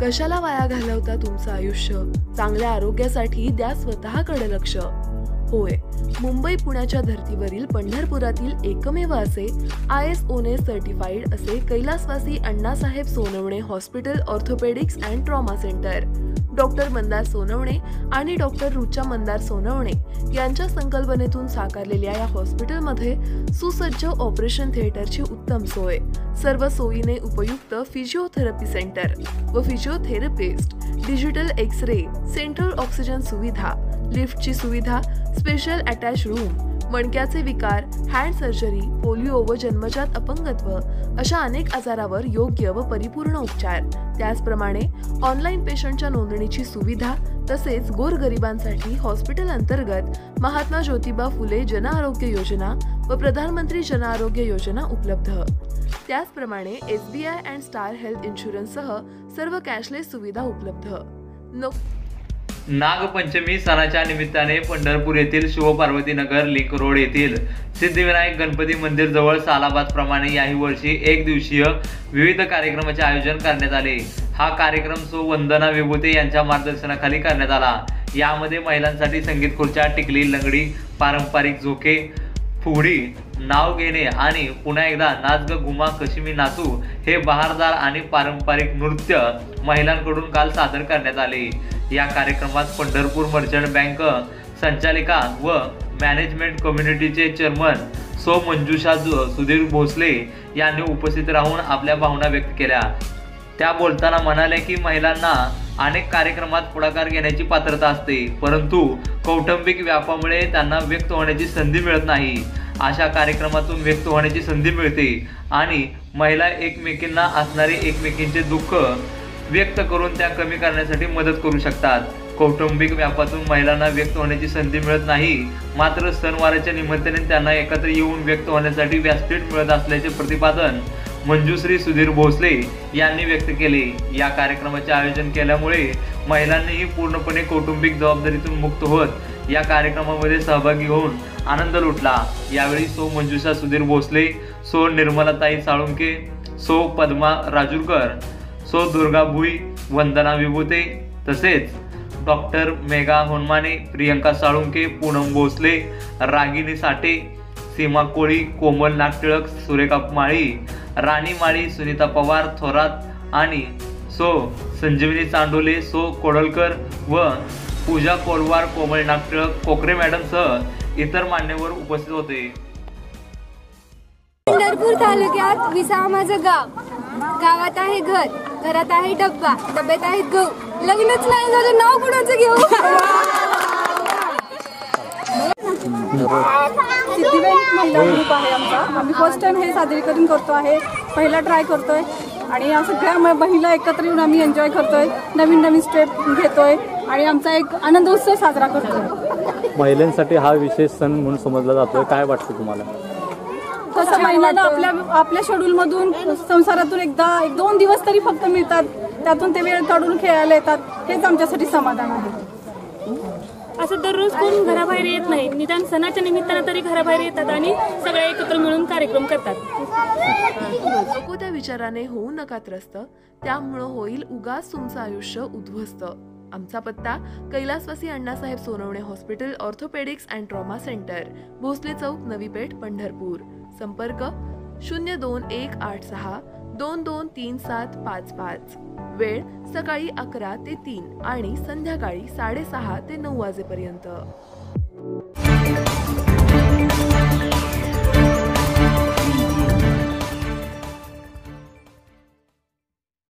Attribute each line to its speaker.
Speaker 1: कशाला वाया घालवता तुमचं आयुष्य? चांगल्या आरोग्यासाठी द्या स्वतःकडे लक्ष. होय मुंबई पुण्याच्या धर्तीवरील पंढरपुरातील एकमेव असे आय एस ओने सर्टिफाईड असे कैलासवासी Annasaheb Sonawane hospital orthopaedics and trauma centre doctor Mandar Sonawane आणि डॉक्टर रुचा मंदार सोनवणे यांच्या संकल्पनेतून साकारलेल्या या हॉस्पिटलमध्ये सुसज्ज ऑपरेशन थिएटरची उत्तम सोय. सर्व सोयीने उपयुक्त फिजिओथेरपी सेंटर व physiotherapist digital X ray central oxygen सुविधा लिफ्टची सुविधा स्पेशल अटॅच रूम मणक्याचे विकार हँड सर्जरी पोलिओ व जन्मजात अपंगत्व अशा अनेक आजारावर योग्य व परिपूर्ण उपचार. त्याचप्रमाणे ऑनलाईन पेशंटच्या नोंदणीची सुविधा तसेच गोरगरिबांसाठी हॉस्पिटल अंतर्गत महात्मा ज्योतिबा फुले जन आरोग्य योजना व प्रधानमंत्री जन आरोग्य योजना उपलब्ध. त्याचप्रमाणे S B I and star health इन्शुरन्ससह सर्व कॅशलेस सुविधा उपलब्ध. नो
Speaker 2: नागपंचमी सणाच्या निमित्ताने पंढरपूर येथील शिवपार्वती नगर लिंक रोड येथील सिद्धिविनायक गणपती मंदिर जवळ सालाबाद प्रमाणे याही वर्षी एक दिवसीय विविध कार्यक्रमाचे आयोजन करण्यात आले. हा कार्यक्रम सो वंदना विभूते यांच्या मार्गदर्शनाखाली करण्यात आला. यामध्ये महिलांसाठी संगीत खुर्च्या टिकली लंगडी पारंपरिक झोके फुगडी नाव घेणे आणि पुन्हा एकदा नाच ग घुमा कशी मी नाचू हे बहारदार आणि पारंपरिक नृत्य महिलांकडून काल सादर करण्यात आले. या कार्यक्रमात पंढरपूर मर्चंट बँक संचालिका व मॅनेजमेंट कम्युनिटीचे चेअरमन सो मंजुषा सुधीर भोसले यांनी उपस्थित राहून आपल्या भावना व्यक्त केल्या. त्या बोलताना म्हणाल्या की महिलांना अनेक कार्यक्रमात पुढाकार घेण्याची पात्रता असते परंतु कौटुंबिक व्यापामुळे त्यांना व्यक्त होण्याची संधी मिळत नाही. अशा कार्यक्रमातून व्यक्त होण्याची संधी मिळते आणि महिला एकमेकींना असणारे एकमेकींचे दुःख व्यक्त करून त्या कमी करण्यासाठी मदत करू शकतात. कौटुंबिक व्यापातून महिलांना व्यक्त होण्याची संधी मिळत नाही. मात्र सणवाराच्या निमित्ताने त्यांना एकत्र येऊन व्यक्त होण्यासाठी व्यासपीठ मिळत असल्याचे प्रतिपादन मंजुश्री सुधीर भोसले यांनी व्यक्त केले. या कार्यक्रमाचे आयोजन केल्यामुळे महिलांनीही पूर्णपणे कौटुंबिक जबाबदारीतून मुक्त होत या कार्यक्रमामध्ये सहभागी होऊन आनंद लुटला. यावेळी सो मंजुषा सुधीर भोसले सो निर्मलाताई साळुंके सो पद्मा राजूरकर सो दुर्गा भुई वंदना विभूते तसेच डॉक्टर मेघा होनमाने प्रियंका साळुंके पूनम भोसले रागिनी साठे सीमा कोळी कोमल नागटिळक सुरेखा माळी राणी माळी सुनीता पवार थोरात आणि सो संजीवनी चांडोले सो कोडलकर व पूजा कोलवार कोमल नागटिळक कोकरे मॅडमसह इतर मान्यवर उपस्थित होते.
Speaker 3: पंढरपूर तालुक्यात विसामाचं गाव. गावात आहे घर. घरात आहे डब्बा डब्यात आहे गहू. लग्नच नाही झालं नाव कुणाचं घेऊ?
Speaker 4: सिद्धिबेन महिला ग्रुप आहे आमचा आम्ही फर्स्ट टाइम हे सादरीकरण करतो आहे. पहिला ट्राय करतोय. आणि या सगळ्या म- महिला एकत्र येऊन आम्ही एन्जॉय करतोय. नवीन नवीन स्टेप घेतोय. आणि आमचा एक आनंद उत्सव साजरा करतोय.
Speaker 5: महिलांसाठी हा विशेष सण म्हणून समजला जातोय. काय वाटतं तुम्हाला?
Speaker 4: तसं महिलांना आपल्या आपल्या शेड्यूल मधून संसारातून एकदा एक दोन दिवस तरी फक्त मिळतात. त्यातून ते वेळ काढून खेळायला येतात. हेच आमच्यासाठी समाधान आहे.
Speaker 6: असं दररोज कोण घराबाहेर येत नाही. निदान सणाच्या निमित्तानं तरी घराबाहेर येतात आणि सगळे एकत्र मिळून कार्यक्रम करतात.
Speaker 1: नको त्या विचाराने होऊ नका त्रस्त. त्यामुळं होईल उगाच तुमचं आयुष्य उद्ध्वस्त. आमचा पत्ता कैलासवासी Annasaheb Sonawane hospital orthopaedics and trauma centre Bhosale चौक नवी पेठ पंढरपूर. संपर्क शून्य दोन एक आठ सहा दोन दोन तीन सात पाच पाच. वेळ सकाळी अकरा ते तीन आणि संध्याकाळी साडेसहा ते नऊ वाजेपर्यंत.